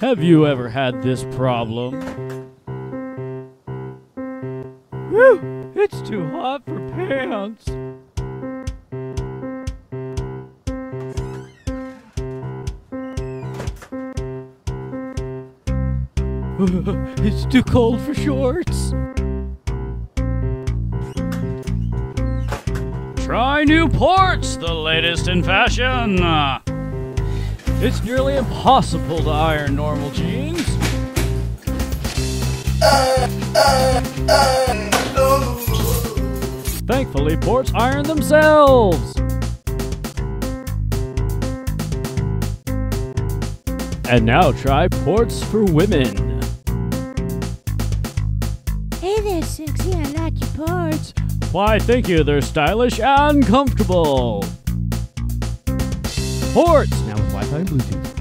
Have you ever had this problem? Whew, it's too hot for pants. it's too cold for shorts. Try new ports, the latest in fashion. It's nearly impossible to iron normal jeans. Thankfully, ports iron themselves. And now try ports for women. Hey there, sexy. I like your parts. Why, thank you. They're stylish and comfortable. Ports, now with Wi-Fi and Bluetooth.